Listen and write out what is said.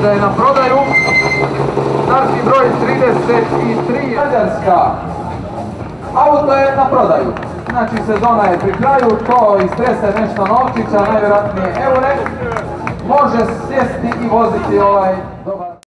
da je na prodaju. Startni broj 33. Mađarska. Auto je na prodaju. Znači sezona je pri kraju, to istrese nešto novčića, najvjerojatnije eure. Može sjesti i voziti ovaj dobar...